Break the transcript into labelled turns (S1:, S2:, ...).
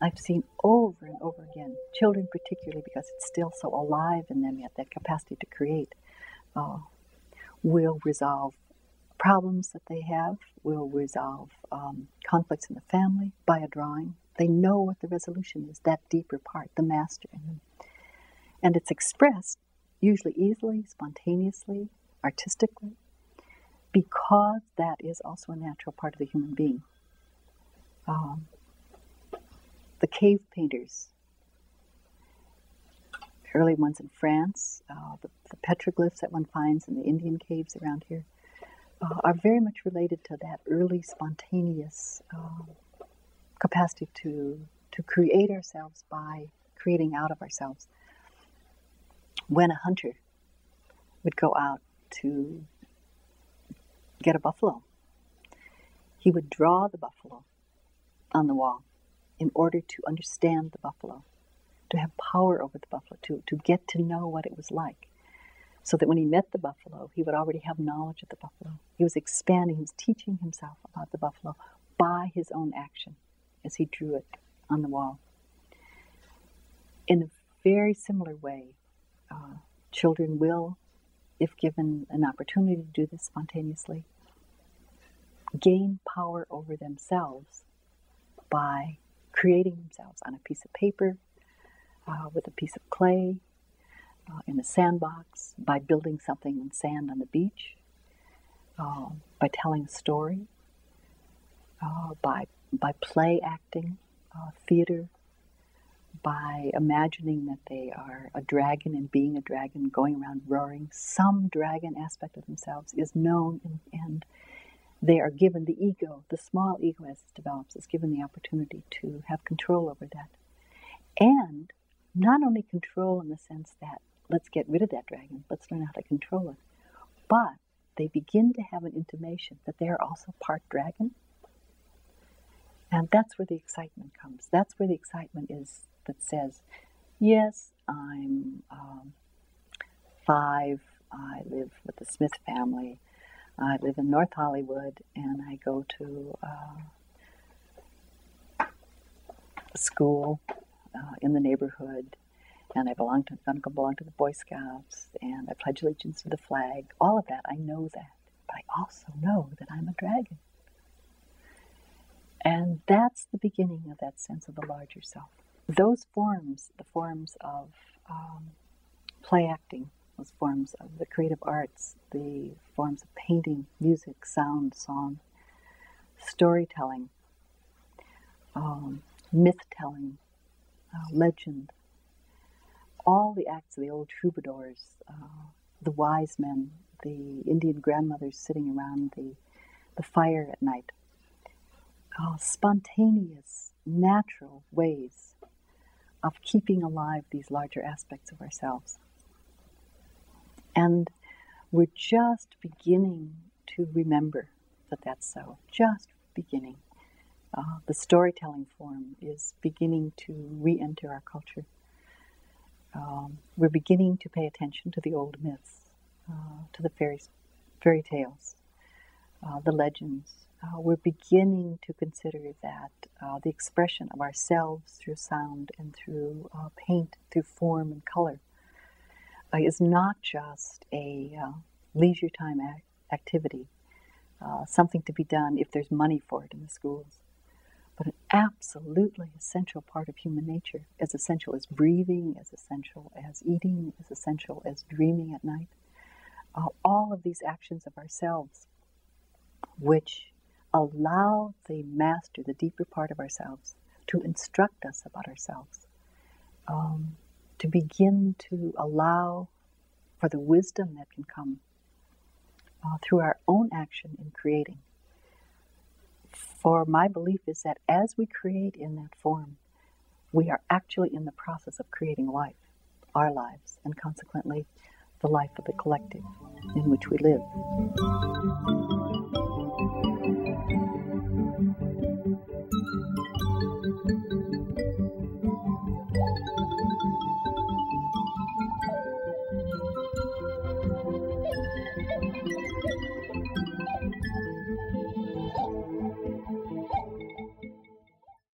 S1: I've seen over and over again, children particularly because it's still so alive in them yet, that capacity to create, uh, will resolve problems that they have, will resolve um, conflicts in the family by a drawing. They know what the resolution is, that deeper part, the master in them. And it's expressed usually easily, spontaneously, artistically, because that is also a natural part of the human being. Um, the cave painters, early ones in France, uh, the, the, petroglyphs that one finds in the Indian caves around here, uh, are very much related to that early spontaneous uh, capacity to, to create ourselves by creating out of ourselves. When a hunter would go out to get a buffalo, he would draw the buffalo on the wall in order to understand the buffalo, to have power over the buffalo, to, to get to know what it was like. So that when he met the buffalo, he would already have knowledge of the buffalo. He was expanding, he was teaching himself about the buffalo by his own action as he drew it on the wall. In a very similar way, uh, children will, if given an opportunity to do this spontaneously, gain power over themselves by creating themselves on a piece of paper, uh, with a piece of clay, uh, in a sandbox, by building something in sand on the beach, uh, by telling a story, uh, by, by play acting, uh, theater, by imagining that they are a dragon and being a dragon, going around roaring. Some dragon aspect of themselves is known and, and they are given the ego, the small ego as it develops, is given the opportunity to have control over that. And not only control in the sense that let's get rid of that dragon, let's learn how to control it, but they begin to have an intimation that they are also part dragon. And that's where the excitement comes. That's where the excitement is that says, yes, I'm um, five, I live with the Smith family, I live in North Hollywood and I go to uh, school uh, in the neighborhood and I belong to, belong to the Boy Scouts and I pledge allegiance to the flag. All of that, I know that. But I also know that I'm a dragon. And that's the beginning of that sense of the larger self. Those forms, the forms of um, play acting, those forms of the creative arts, the forms of painting, music, sound, song, storytelling, um, myth telling, uh, legend, all the acts of the old troubadours, uh, the wise men, the Indian grandmothers sitting around the, the fire at night, uh, spontaneous, natural ways of keeping alive these larger aspects of ourselves. And we're just beginning to remember that that's so, just beginning. Uh, the storytelling form is beginning to re enter our culture. Um, we're beginning to pay attention to the old myths, uh, to the fairies, fairy tales, uh, the legends. Uh, we're beginning to consider that uh, the expression of ourselves through sound and through uh, paint, through form and color, is not just a uh, leisure time ac- activity, uh, something to be done if there's money for it in the schools, but an absolutely essential part of human nature, as essential as breathing, as essential as eating, as essential as dreaming at night. Uh, all of these actions of ourselves, which allow the master, the deeper part of ourselves, to instruct us about ourselves. Um, to begin to allow for the wisdom that can come uh, through our own action in creating. For my belief is that as we create in that form, we are actually in the process of creating life, our lives, and consequently the life of the collective in which we live.